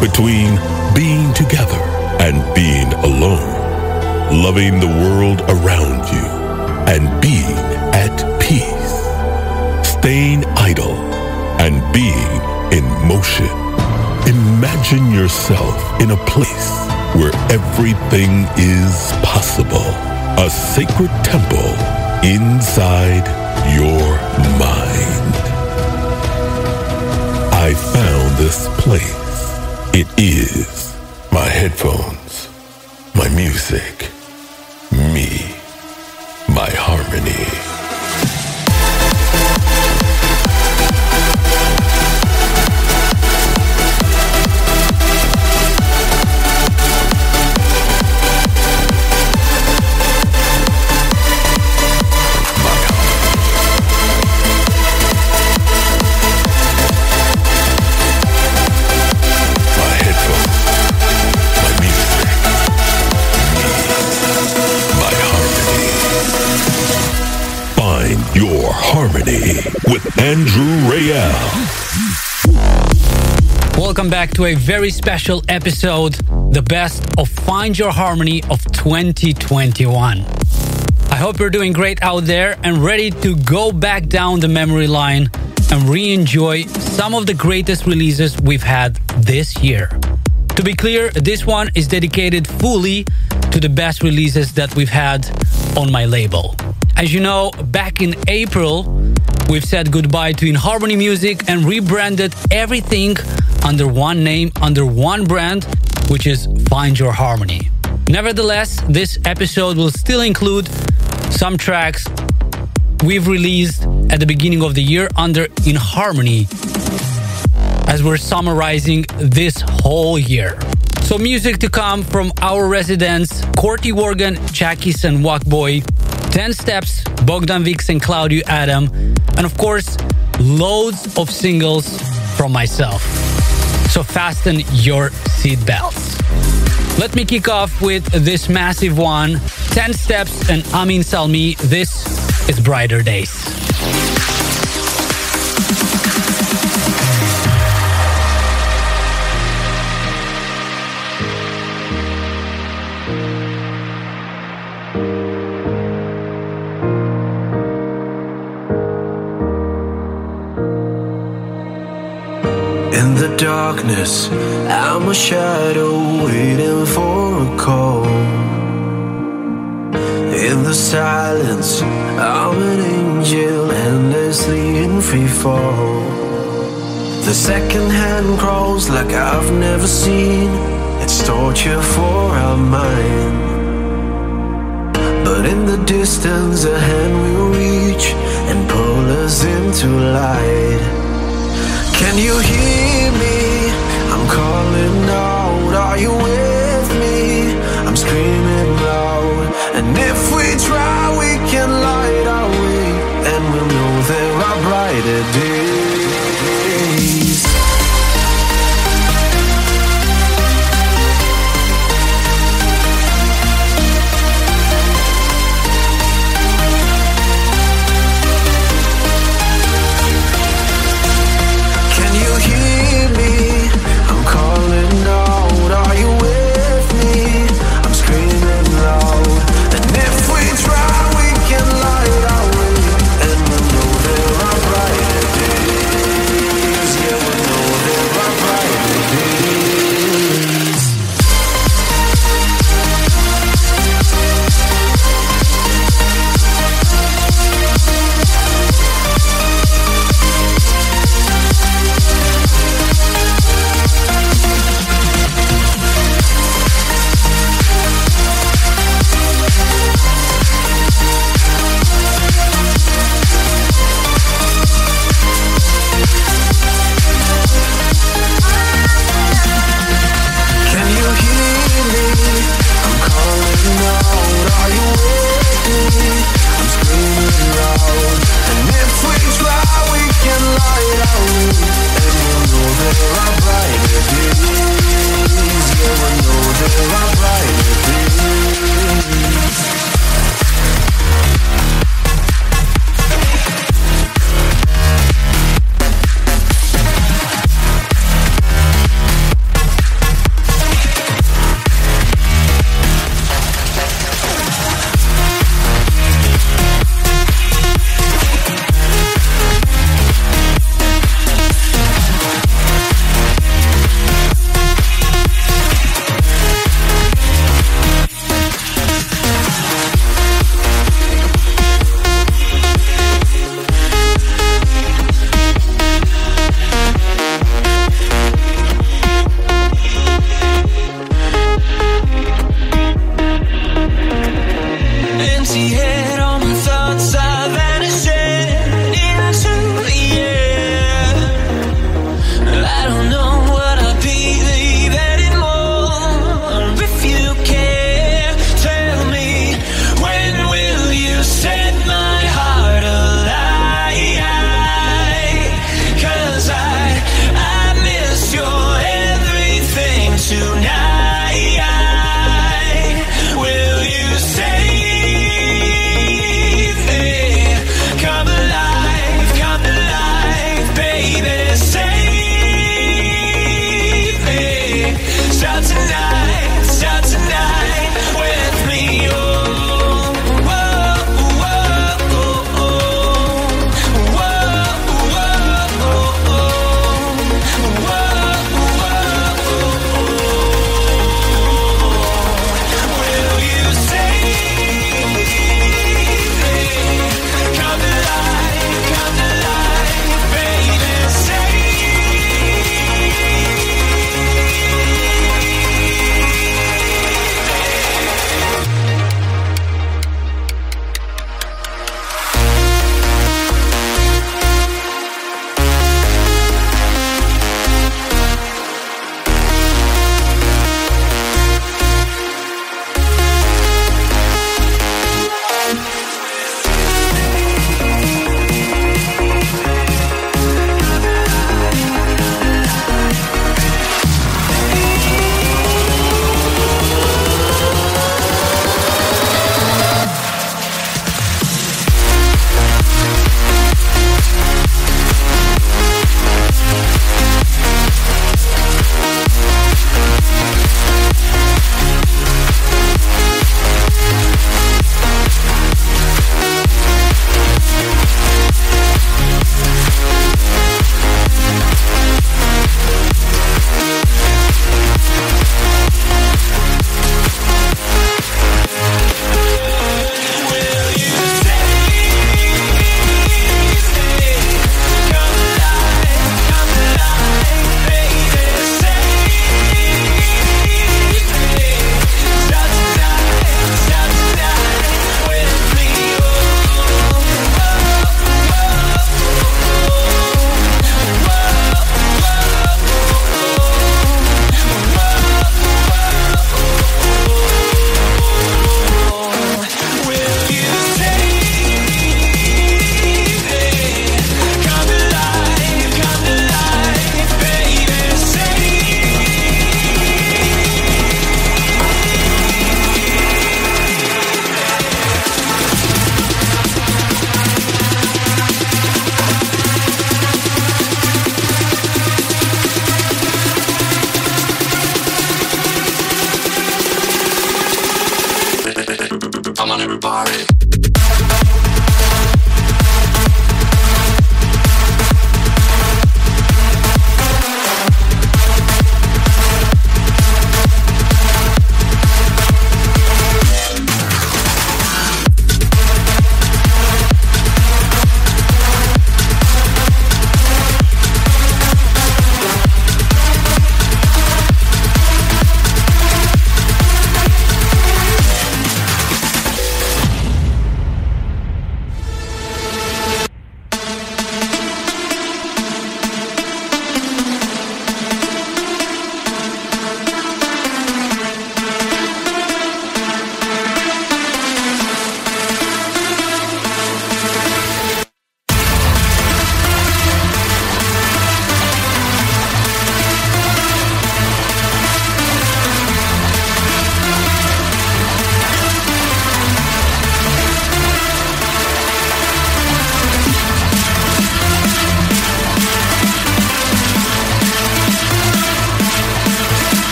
between being together and being alone, loving the world around you and being at peace, staying idle and being in motion. Imagine yourself in a place where everything is possible, a sacred temple inside your mind. I found this place. It is my headphones, my music, me, my harmony. Harmony with Andrew Rayel. Welcome back to a very special episode, the best of Find Your Harmony of 2021. I hope you're doing great out there and ready to go back down the memory line and re enjoy some of the greatest releases we've had this year. To be clear, this one is dedicated fully to the best releases that we've had on my label. As you know, back in April, we've said goodbye to In Harmony Music and rebranded everything under one name, under one brand, which is Find Your Harmony. Nevertheless, this episode will still include some tracks we've released at the beginning of the year under In Harmony as we're summarizing this whole year. So music to come from our residents, Corti Organ, Chukiess and Whackboi, 10 Steps, Bogdan Vix and Claudio Adam, and of course, loads of singles from myself. So fasten your seatbelts. Let me kick off with this massive one 10 Steps and Amin Salmi. This is Brighter Days. Darkness, I'm a shadow waiting for a call. In the silence, I'm an angel endlessly in free fall. The second hand crawls like I've never seen. It's torture for our mind. But in the distance, a hand will reach and pull us into light. Can you hear me? Out. Are you with me? I'm screaming loud. And if we try, we can light our way. And we'll know there are brighter days.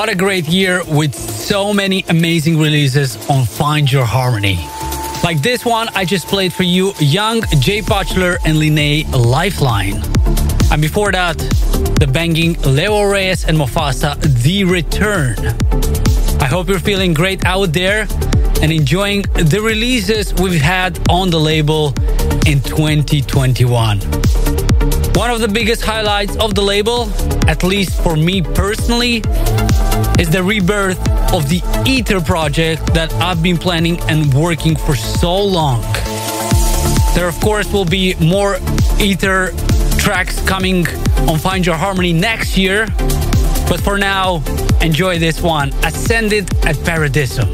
What a great year with so many amazing releases on Find Your Harmony. Like this one I just played for you, Young, Jay Butler and Linnea Lifeline. And before that, the banging Leo Reyes and Mofasa, The Return. I hope you're feeling great out there and enjoying the releases we've had on the label in 2021. One of the biggest highlights of the label, at least for me personally, is the rebirth of the Ether project that I've been planning and working for so long. There, of course, will be more Ether tracks coming on Find Your Harmony next year. But for now, enjoy this one Ascended at Paradiso.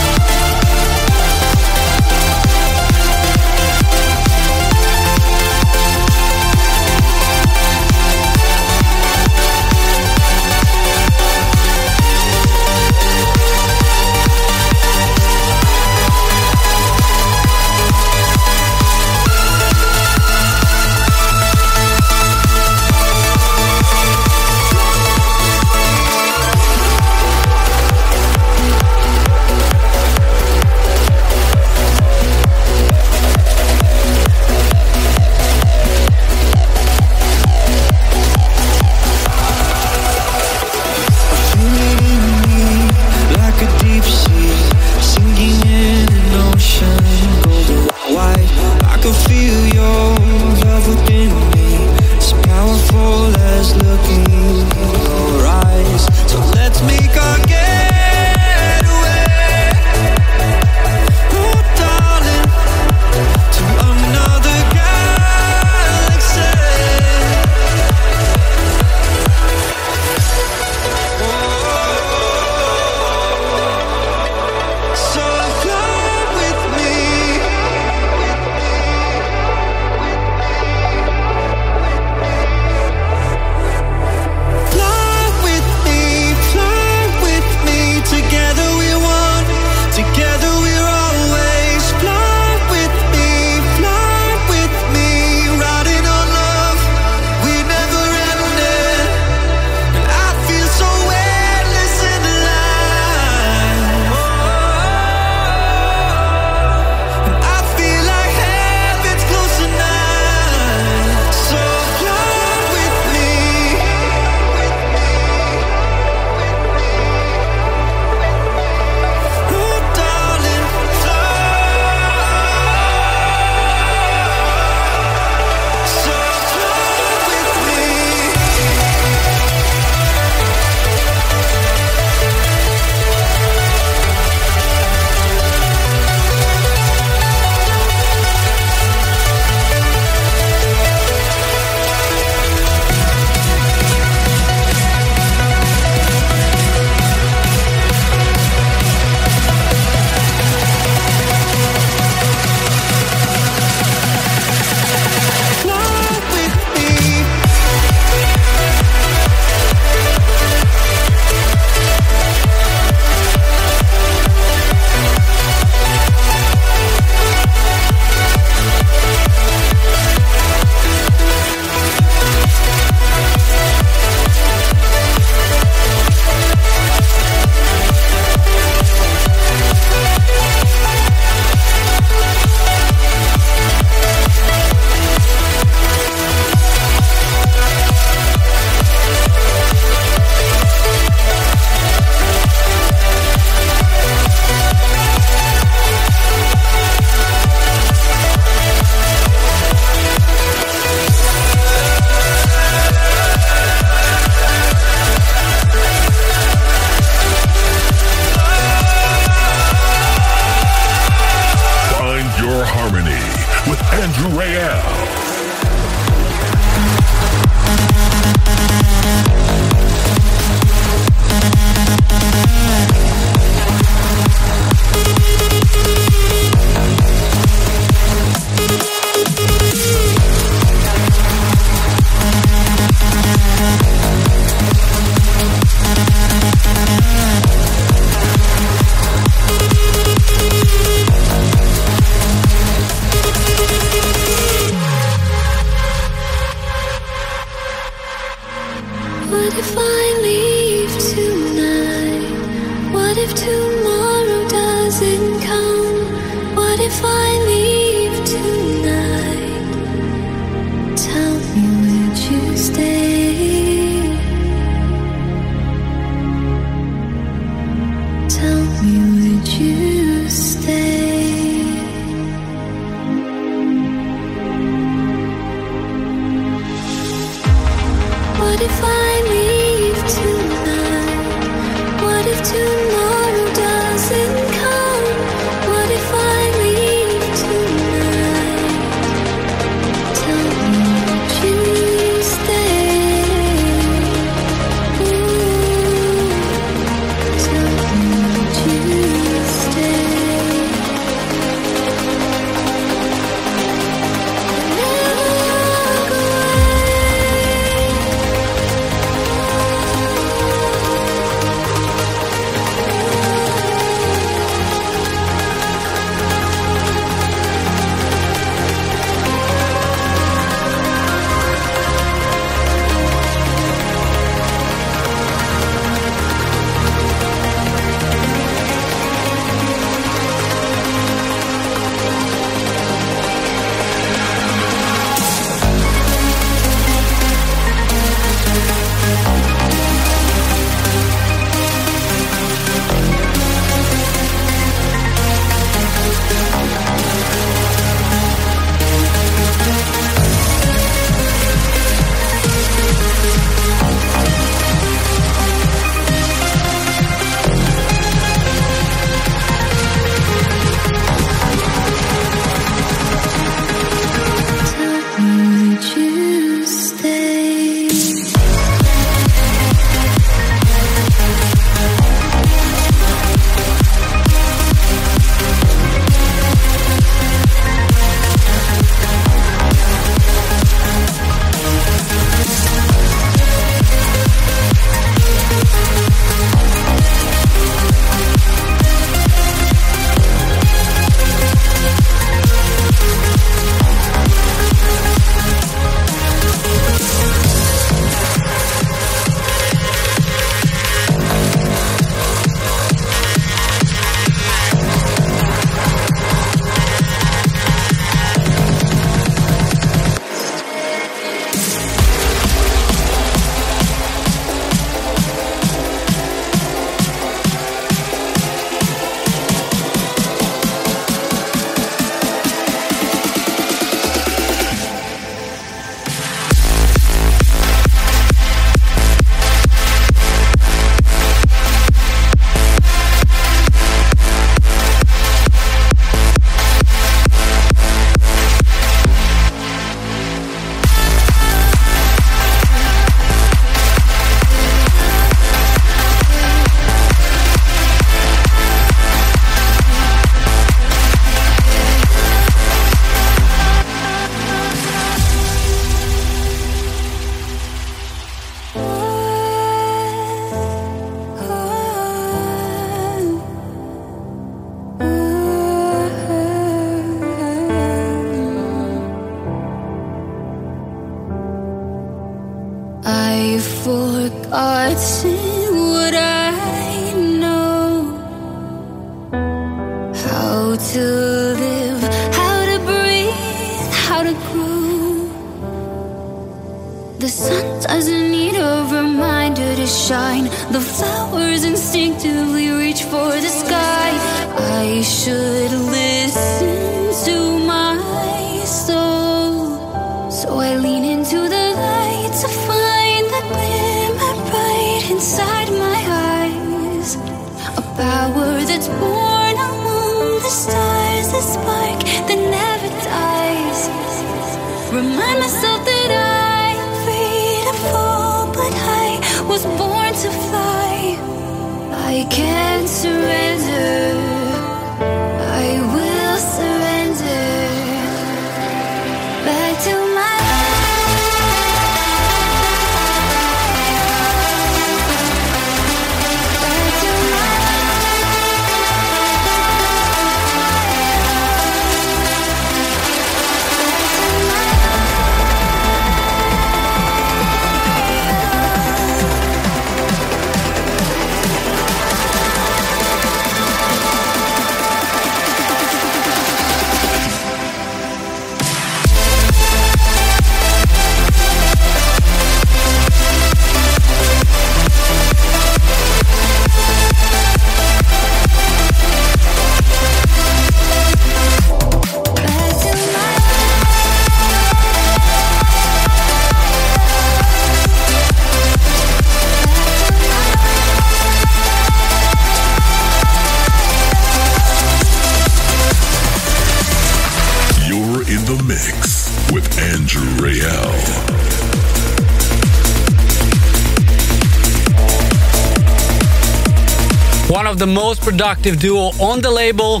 Productive duo on the label,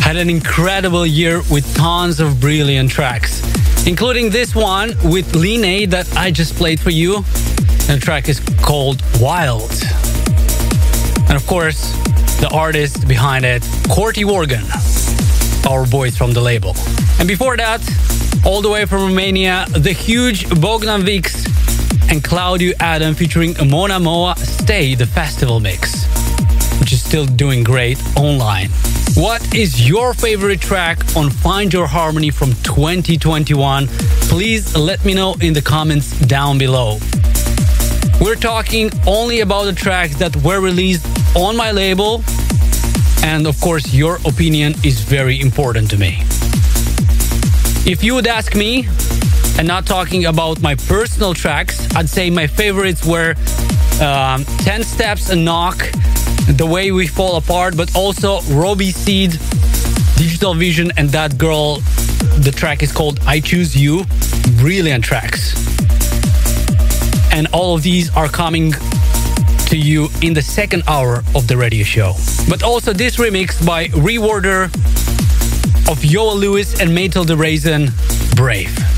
had an incredible year with tons of brilliant tracks, including this one with Line that I just played for you. And the track is called Wild. And of course, the artist behind it, Corti Organ, our boys from the label. And before that, all the way from Romania, the huge Bogdan Vix and Claudio Adam featuring Mona Moua Stay, the festival mix still doing great online. What is your favorite track on Find Your Harmony from 2021? Please let me know in the comments down below. We're talking only about the tracks that were released on my label, and of course, your opinion is very important to me. If you would ask me, and not talking about my personal tracks, I'd say my favorites were um, 10 Steps and Knock, the Way We Fall Apart, but also Robbie Seed, Digital Vision, and That Girl. The track is called I Choose You. Brilliant tracks. And all of these are coming to you in the second hour of the radio show. But also this remix by Rewarder of Yoa Lewis and Metal the Raisin, Brave.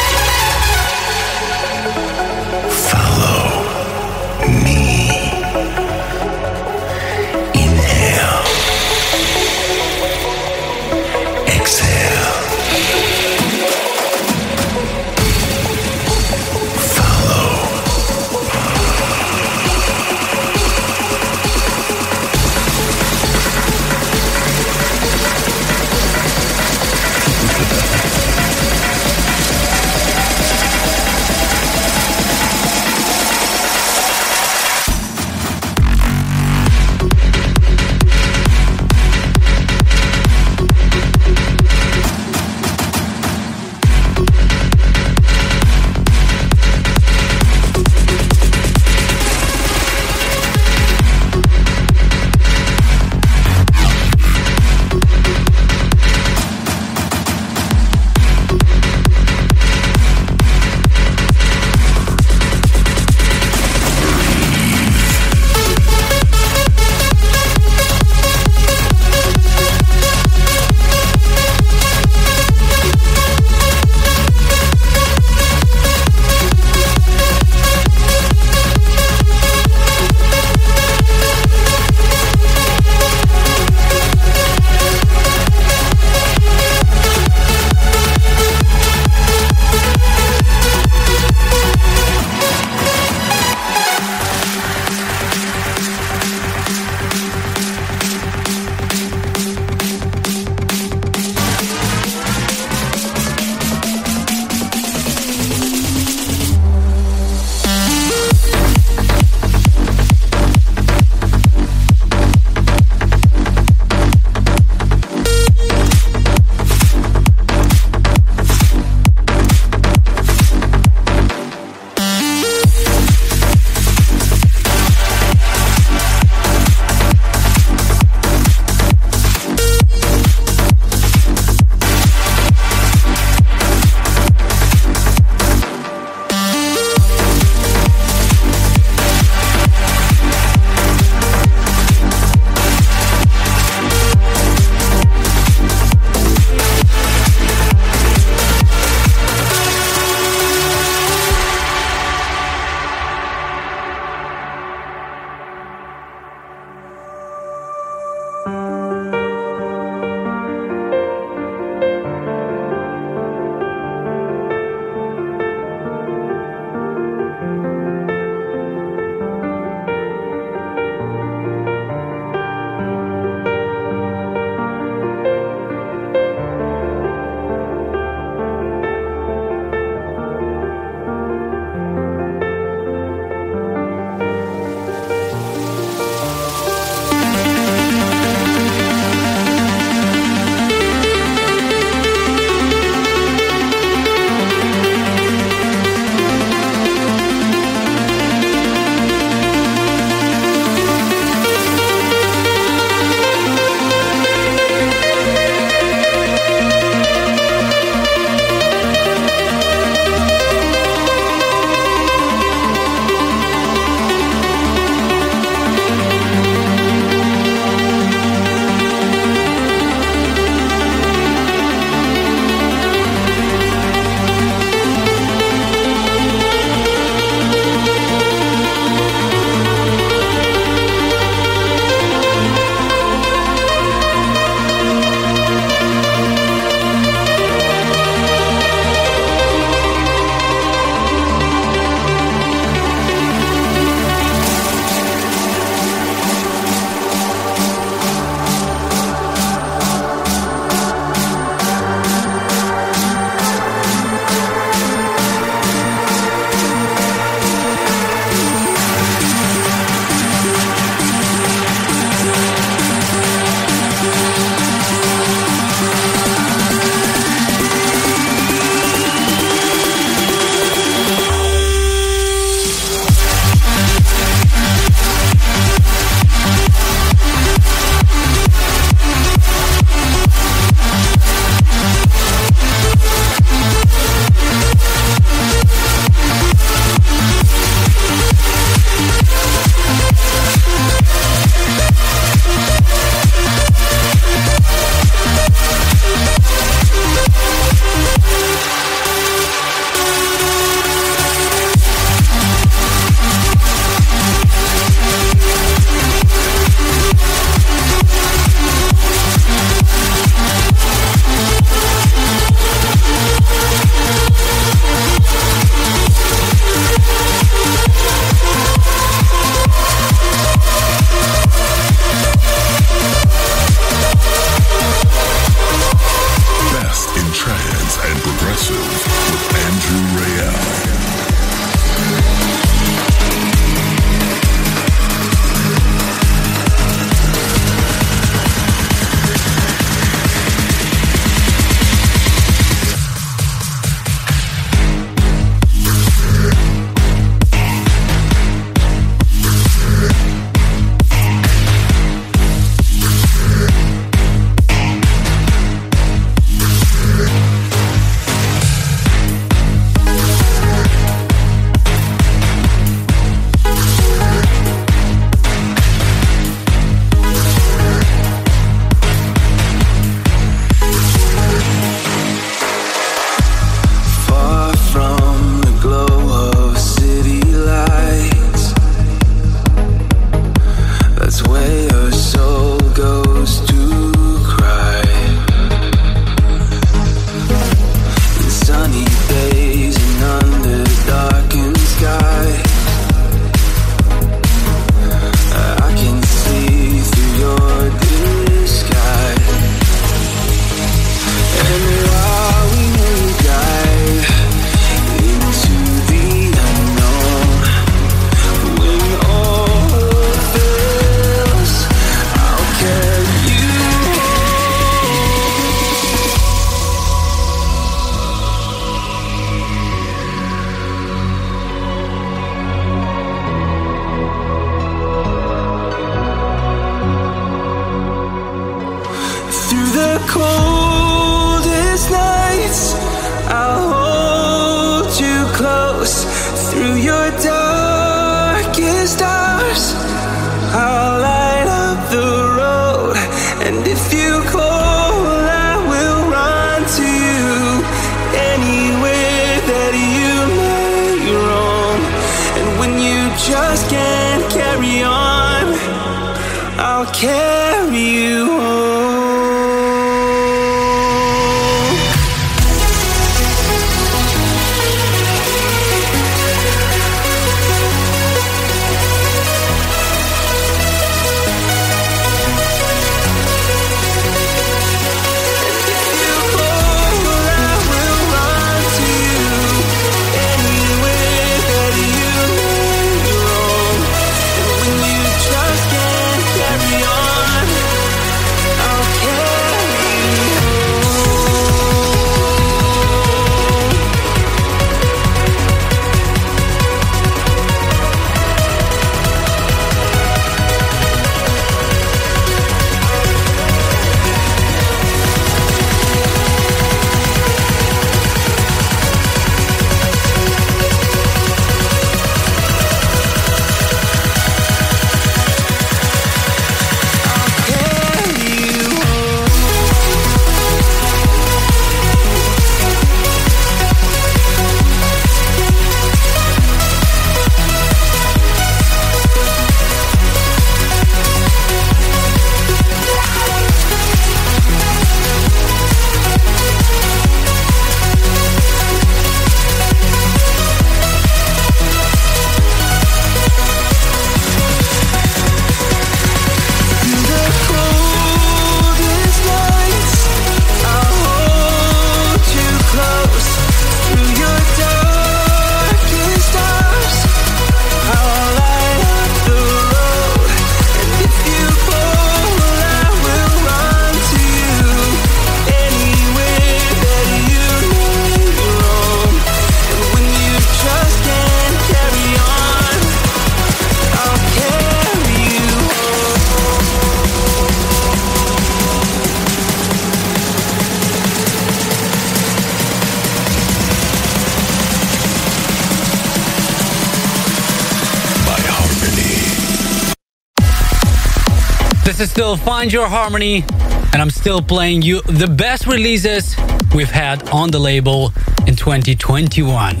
Is still Find Your Harmony, and I'm still playing you the best releases we've had on the label in 2021.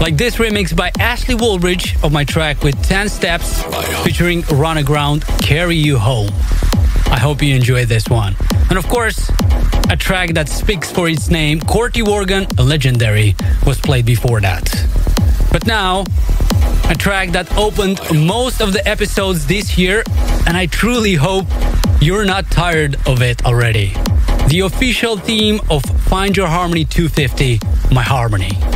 Like this remix by Ashley Wallbridge of my track with 10 Steps featuring Run Aground, Carry You Home. I hope you enjoy this one. And of course, a track that speaks for its name, Corti Organ, a legendary, was played before that. But now, a track that opened most of the episodes this year, and I truly hope you're not tired of it already. The official theme of Find Your Harmony 250, My Harmony.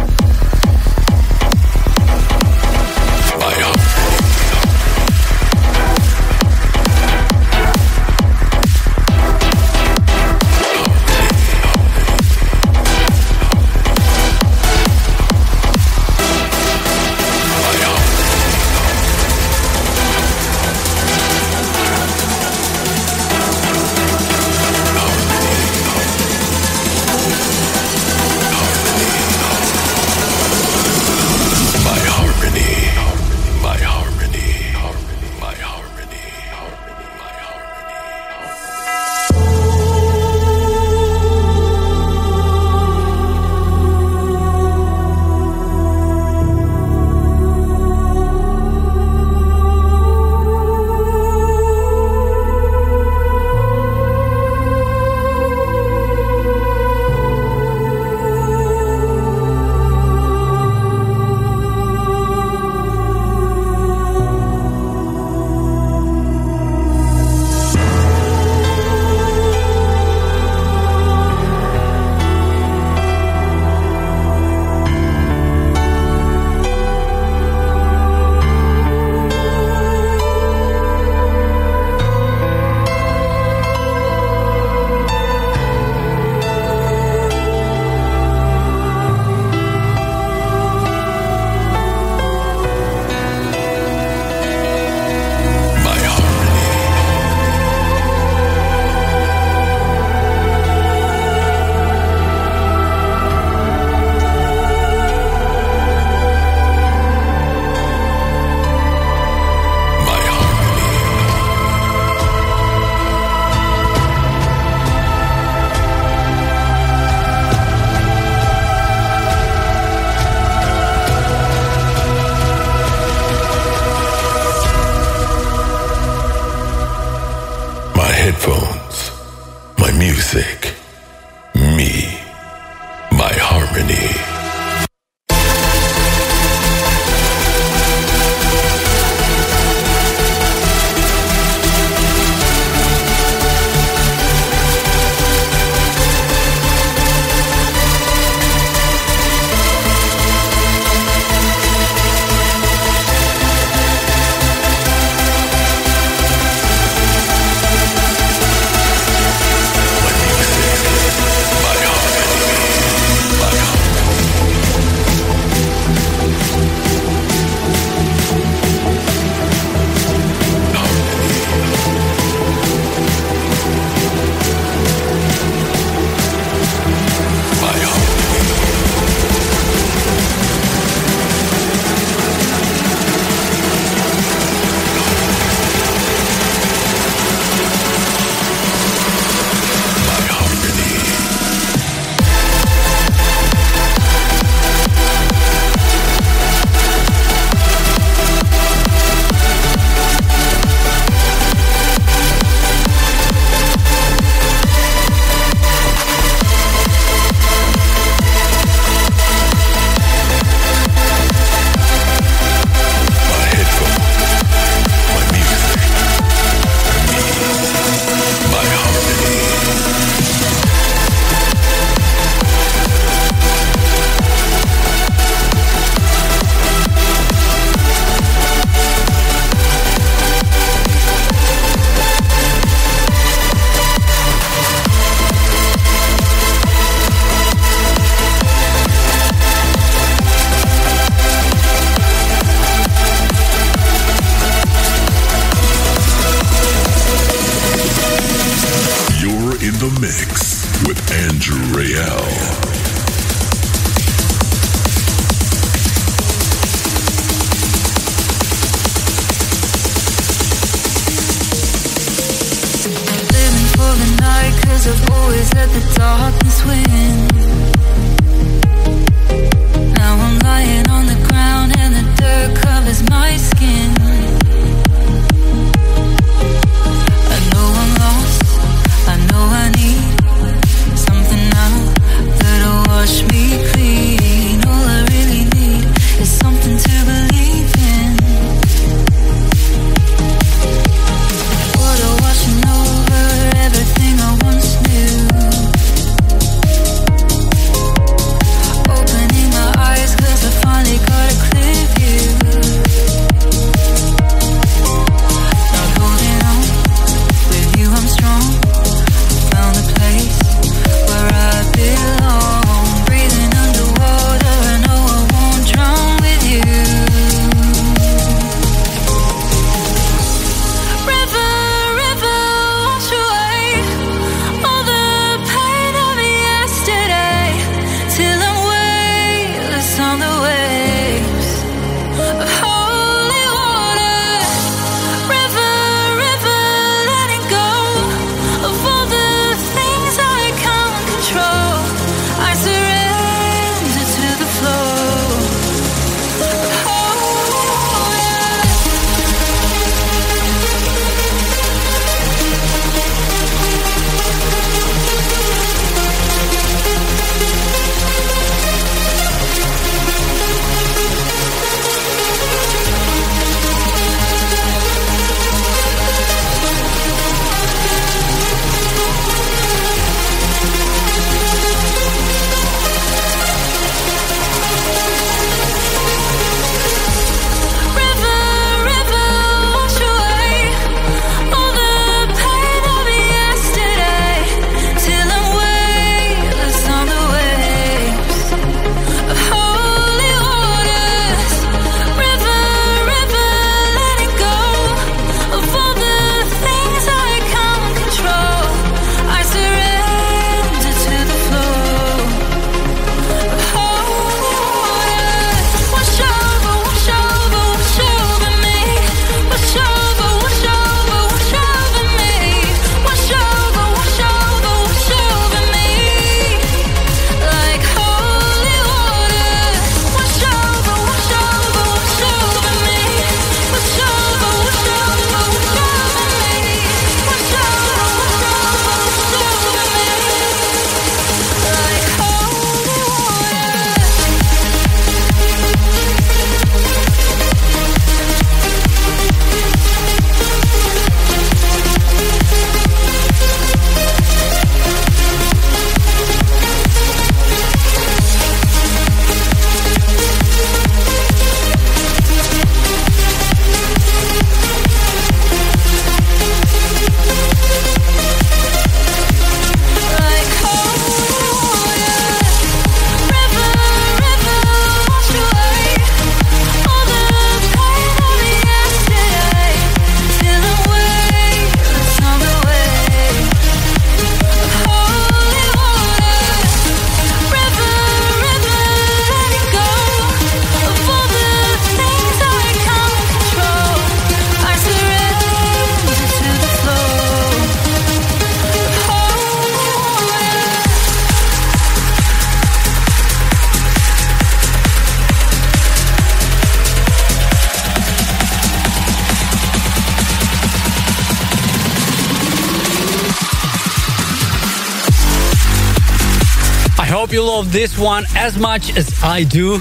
This one as much as I do,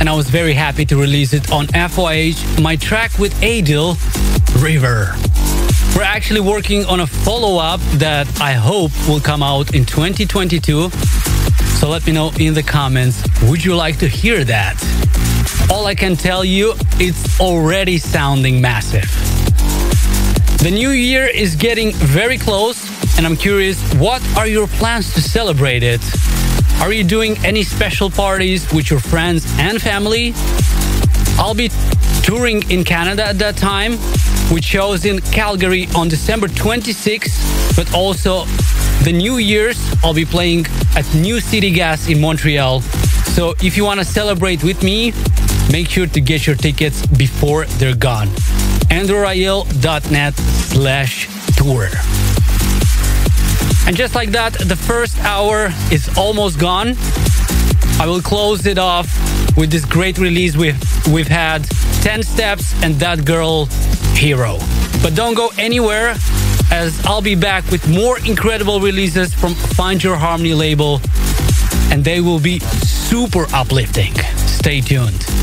and I was very happy to release it on FYH, my track with Adil, River. We're actually working on a follow up that I hope will come out in 2022. So let me know in the comments, would you like to hear that? All I can tell you, it's already sounding massive. The new year is getting very close, and I'm curious, what are your plans to celebrate it? Are you doing any special parties with your friends and family? I'll be touring in Canada at that time, with shows in Calgary on December 26th, but also the New Year's, I'll be playing at New City Gas in Montreal. So if you want to celebrate with me, make sure to get your tickets before they're gone. andrewrayel.net slash tour. And just like that, the first hour is almost gone. I will close it off with this great release we've, we've had 10 Steps and That Girl Hero. But don't go anywhere as I'll be back with more incredible releases from Find Your Harmony label and they will be super uplifting. Stay tuned.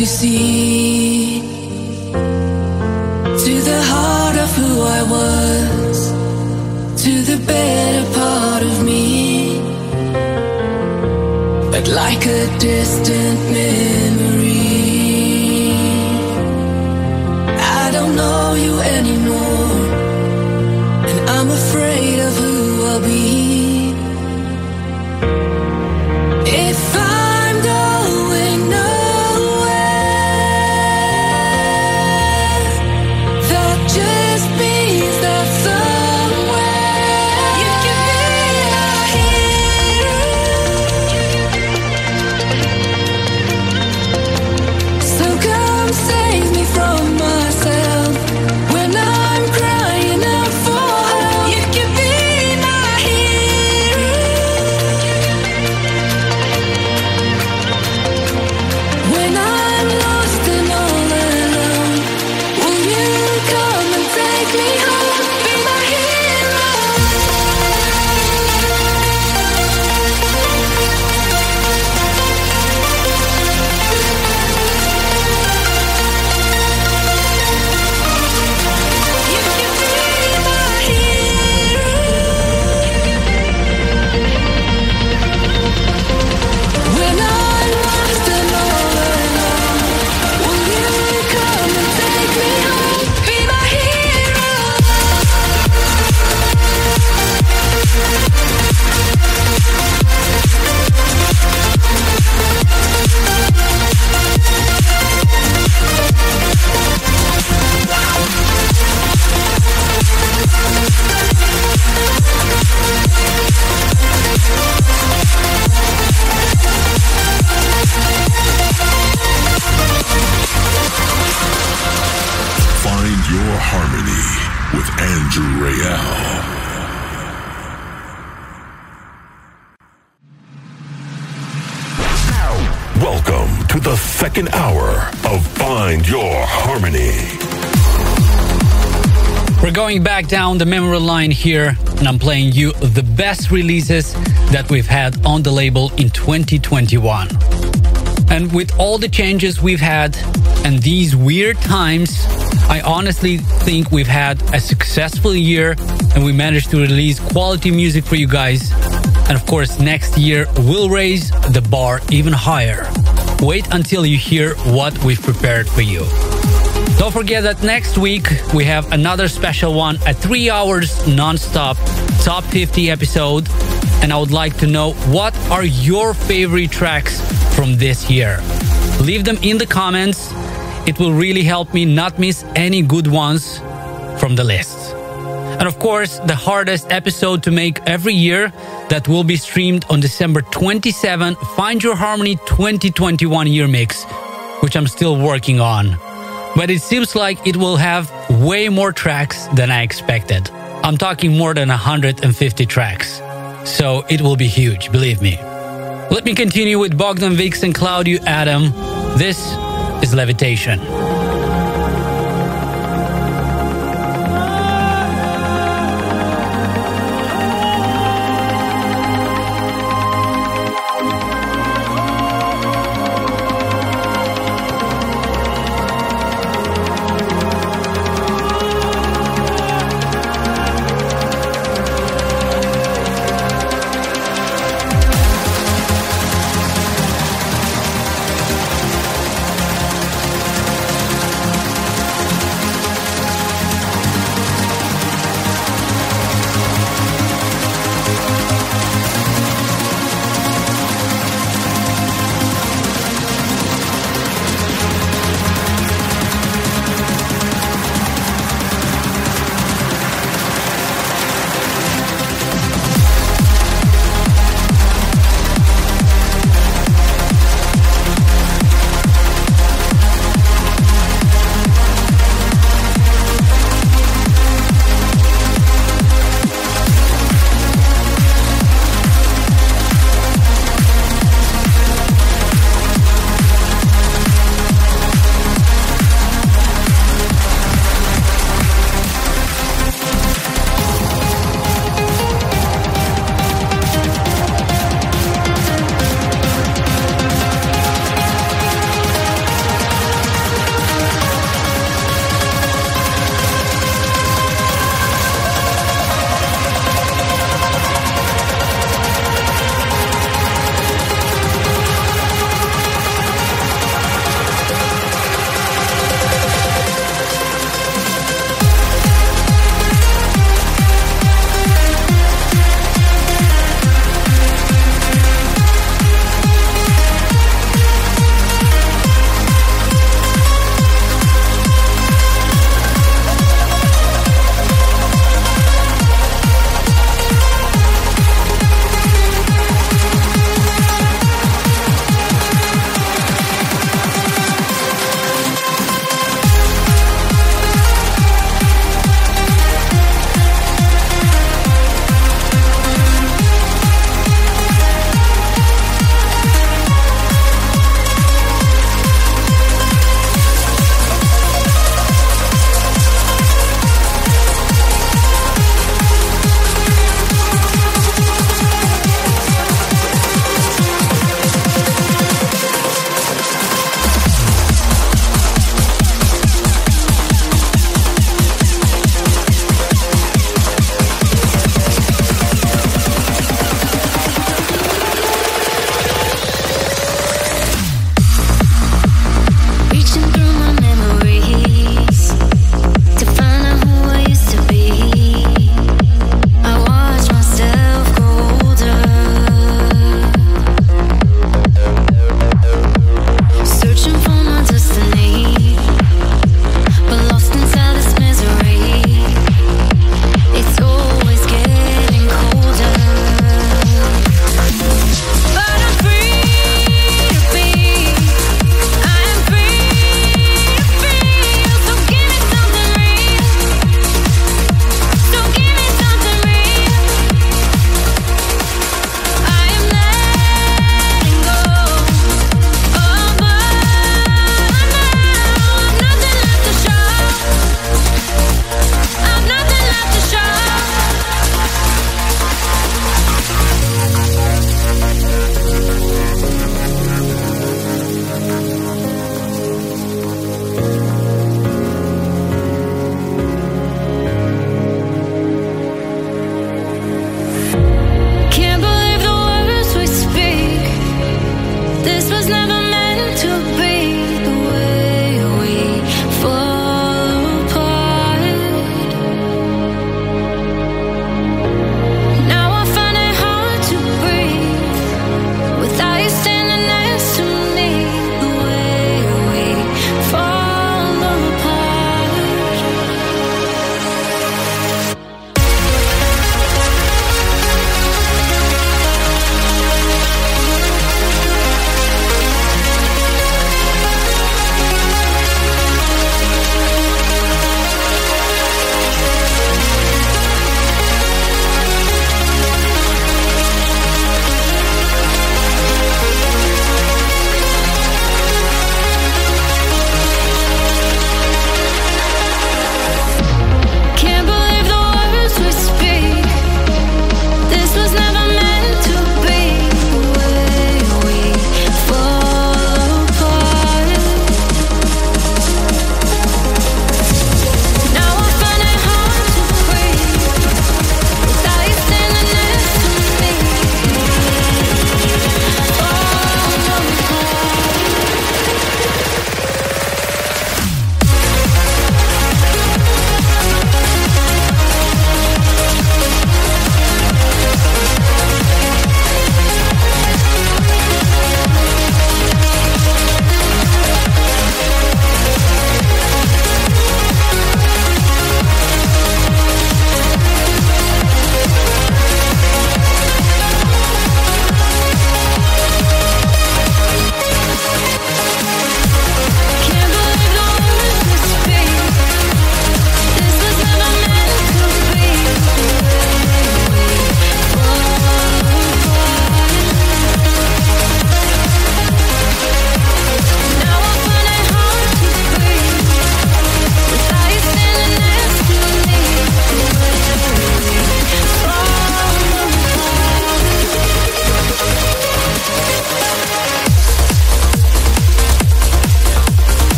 To see down the memory line here, and I'm playing you the best releases that we've had on the label in 2021. And with all the changes we've had and these weird times, I honestly think we've had a successful year and we managed to release quality music for you guys. And of course, next year we'll raise the bar even higher. Wait until you hear what we've prepared for you. Don't forget that next week we have another special one, a three hours non-stop top 50 episode. And I would like to know what are your favorite tracks from this year? Leave them in the comments. It will really help me not miss any good ones from the list. And of course, the hardest episode to make every year that will be streamed on December 27, Find Your Harmony 2021 year mix, which I'm still working on but it seems like it will have way more tracks than I expected. I'm talking more than 150 tracks. So it will be huge, believe me. Let me continue with Bogdan Vix and Claudio Adam. This is Levitation.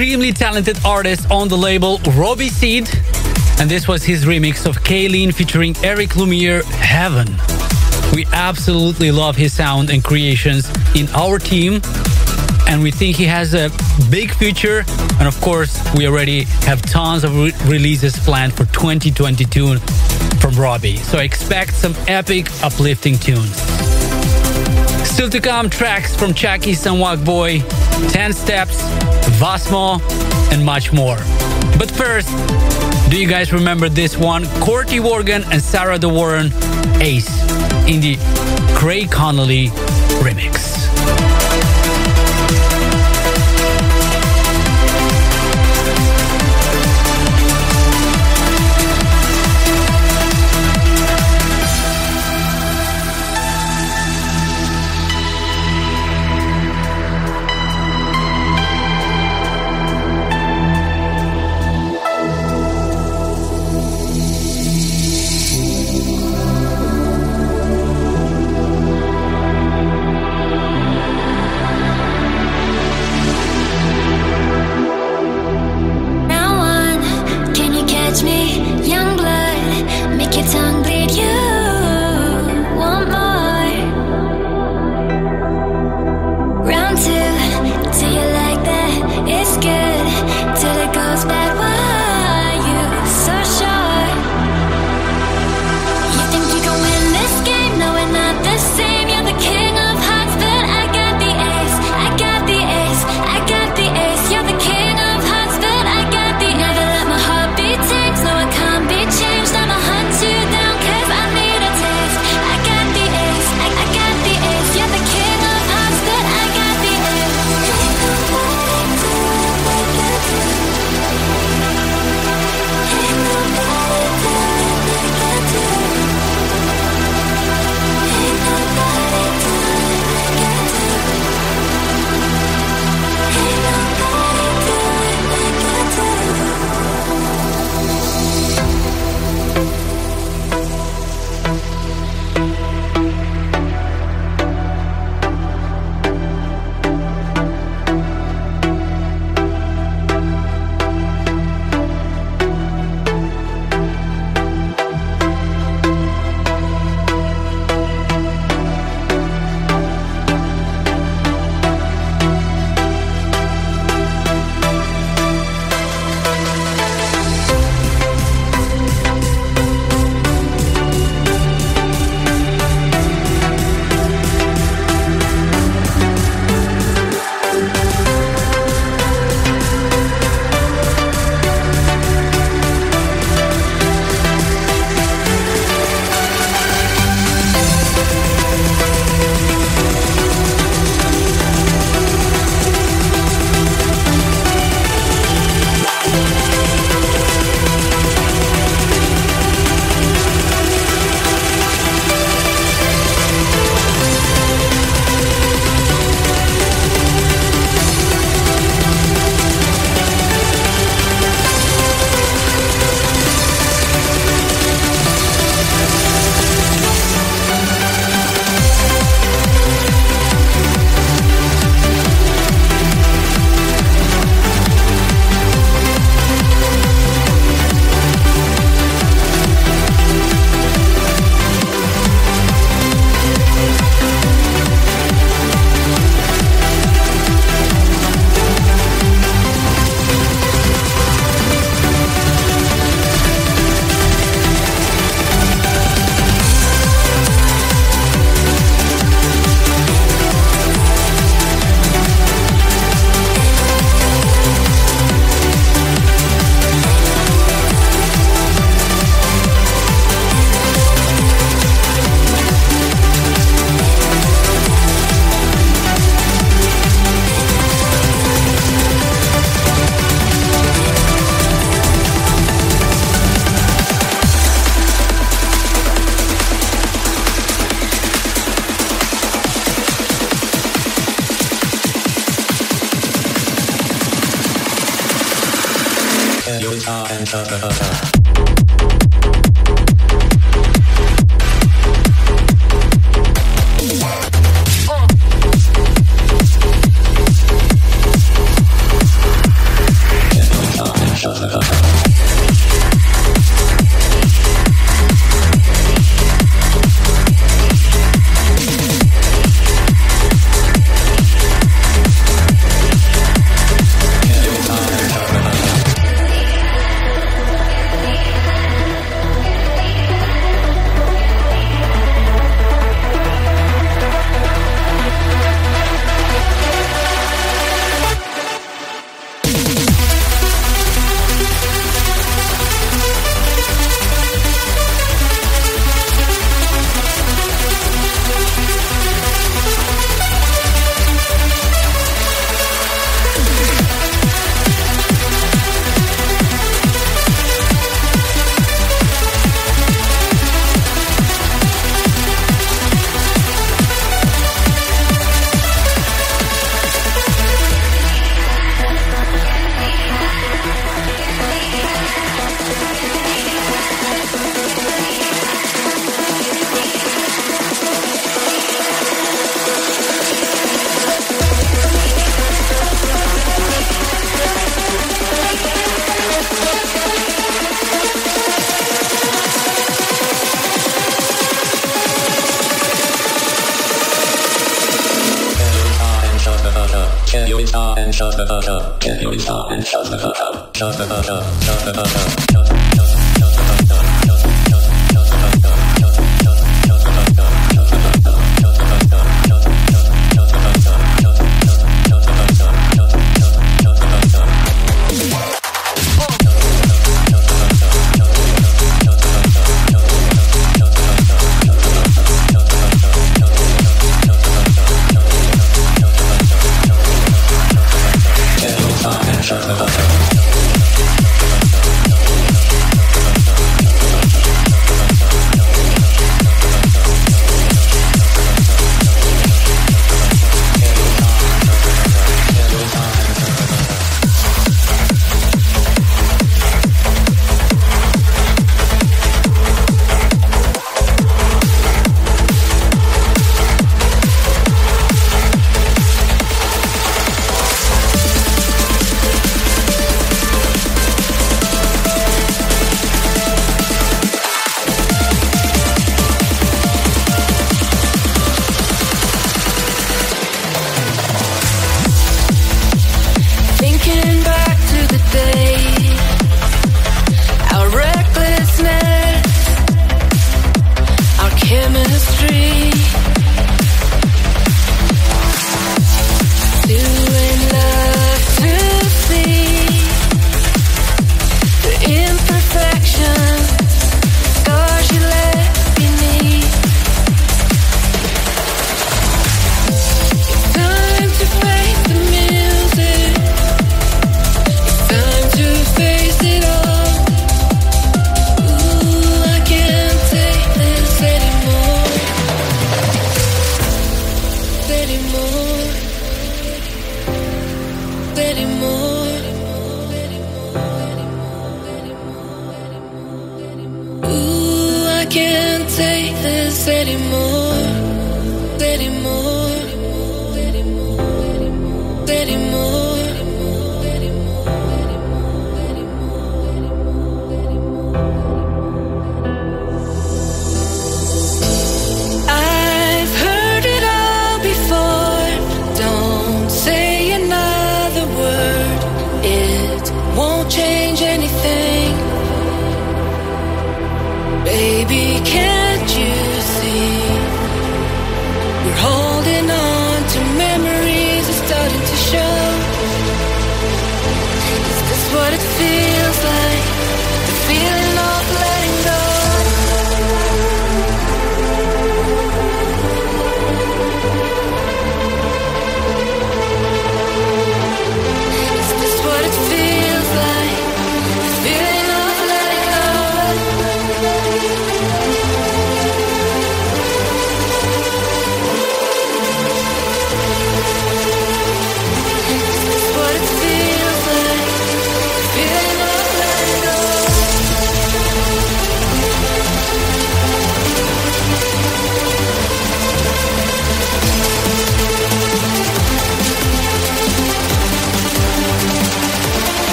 Extremely talented artist on the label, Robbie Seed. And this was his remix of Kayleen featuring Eric Lumiere, Heaven. We absolutely love his sound and creations in our team. And we think he has a big future. And of course, we already have tons of re- releases planned for 2022 from Robbie. So expect some epic, uplifting tunes. Still to come, tracks from Chukiess Walk Boy, 10 Steps, Vasmo, and much more. But first, do you guys remember this one? Corti Organ and Sarah De Warren, Ace, in the Craig Connelly remix.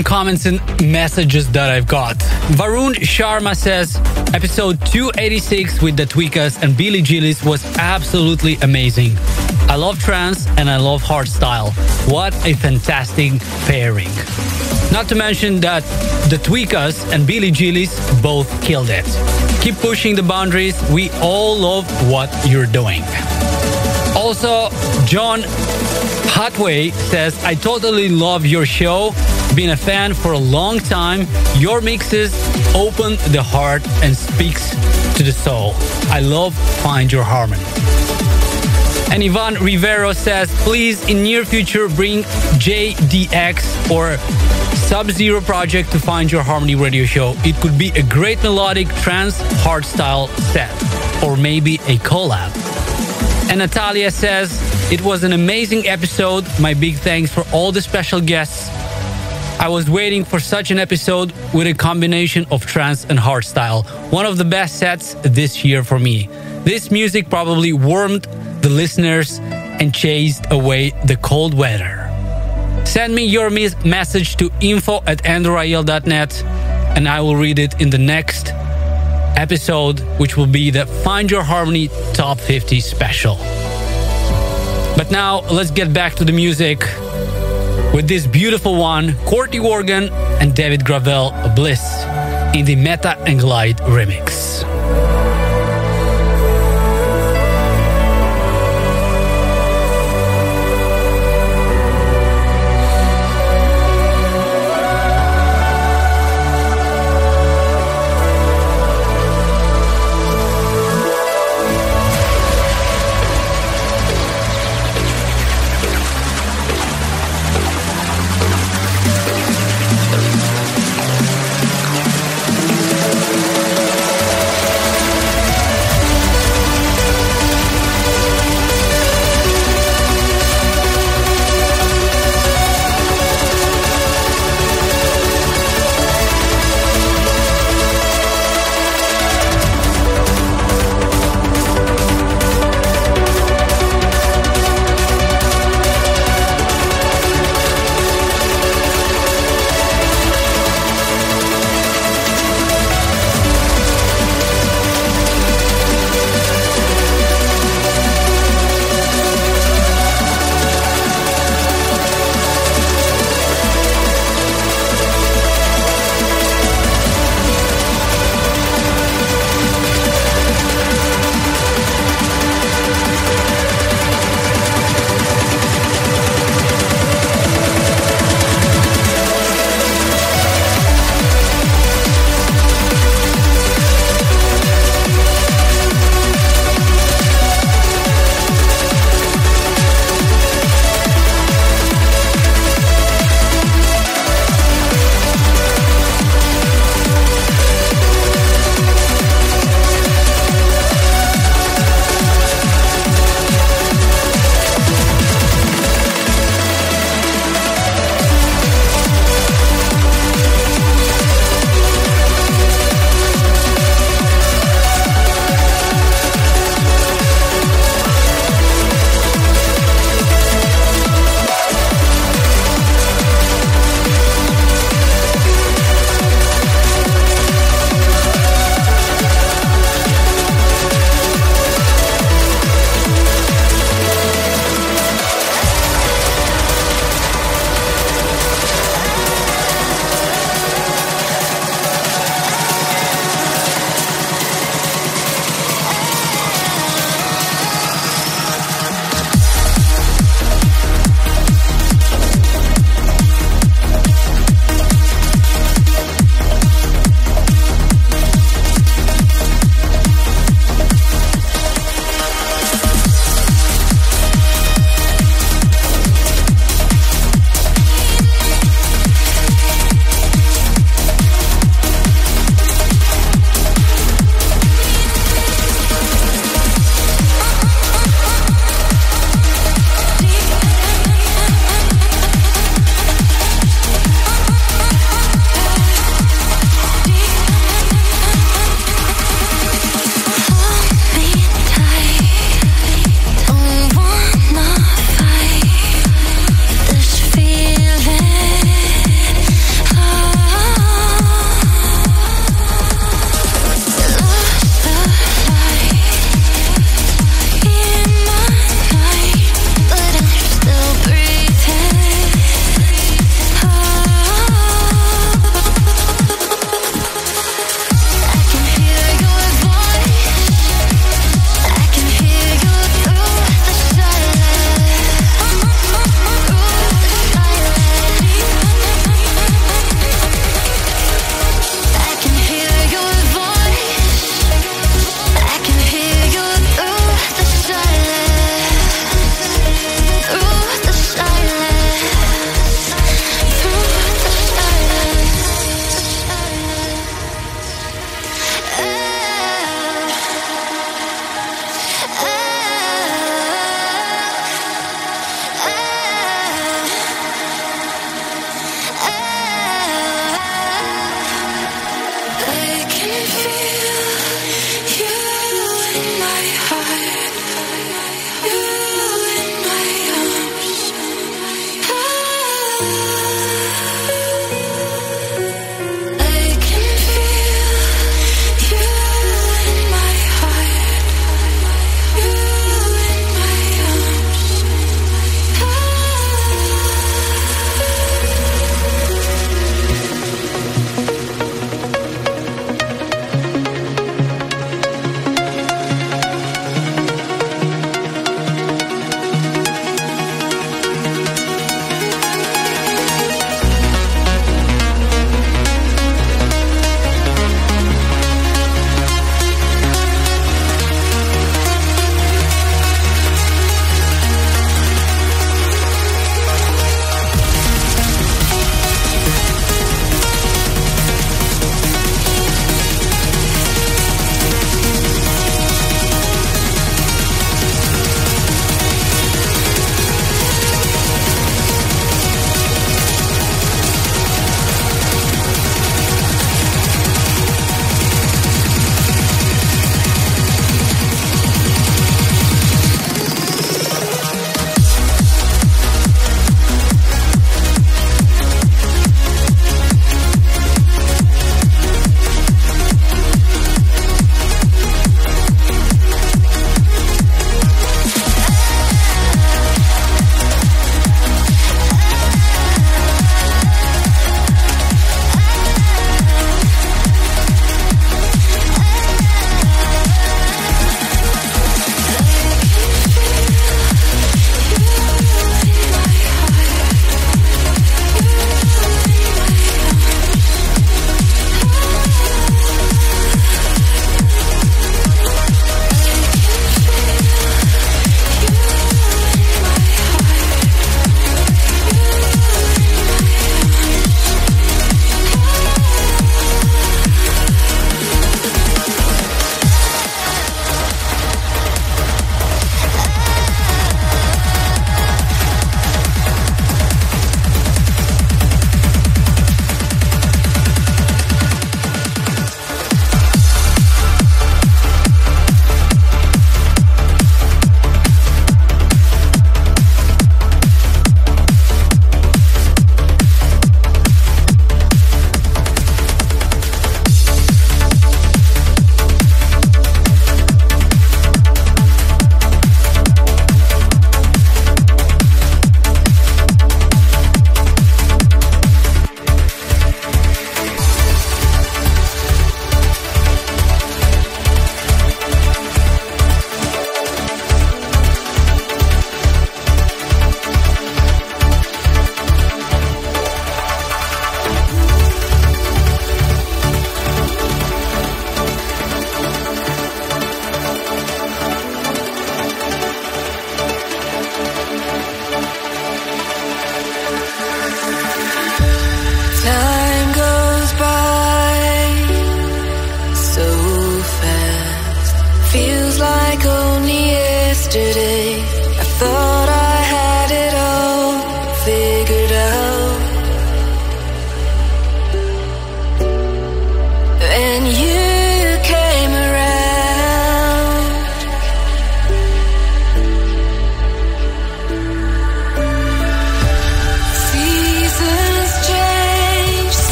Some comments and messages that I've got. Varun Sharma says, episode 286 with the Tweekaz and Billy Gillies was absolutely amazing. I love trance and I love hardstyle. What a fantastic pairing. Not to mention that the Tweekaz and Billy Gillies both killed it. Keep pushing the boundaries. We all love what you're doing. Also, John Hatway says, I totally love your show. Been a fan for a long time. Your mixes open the heart and speaks to the soul. I love Find Your Harmony. And Ivan Rivero says, please in near future bring JDX or Sub-Zero project to Find Your Harmony radio show. It could be a great melodic trance hardstyle set or maybe a collab. And Natalia says, it was an amazing episode. My big thanks for all the special guests I was waiting for such an episode with a combination of trance and hardstyle. One of the best sets this year for me. This music probably warmed the listeners and chased away the cold weather. Send me your message to info at andrewrayel.net and I will read it in the next episode, which will be the Find Your Harmony Top 50 special. But now let's get back to the music with this beautiful one, Corti Organ and David Gravell Bliss in the Metta and Glyde remix.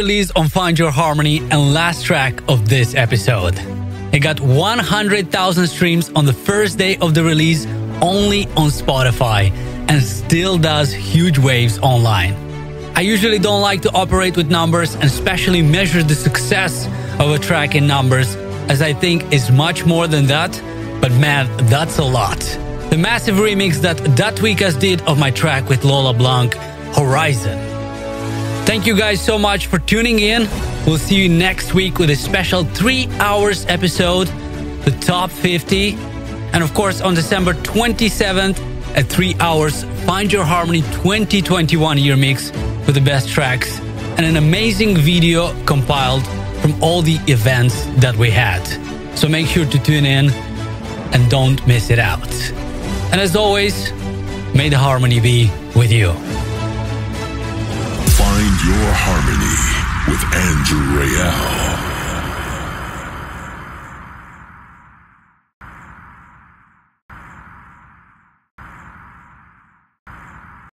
Release on Find Your Harmony and last track of this episode. It got 100,000 streams on the first day of the release only on Spotify and still does huge waves online. I usually don't like to operate with numbers and especially measure the success of a track in numbers as I think is much more than that, but man, that's a lot. The massive remix that Tweekaz did of my track with Lola Blanc, Horizon. Thank you guys so much for tuning in. We'll see you next week with a special three hours episode, the top 50. And of course, on December 27th at three hours, Find Your Harmony 2021 year mix with the best tracks and an amazing video compiled from all the events that we had. So make sure to tune in and don't miss it out. And as always, may the harmony be with you. Your harmony with Andrew Rayel.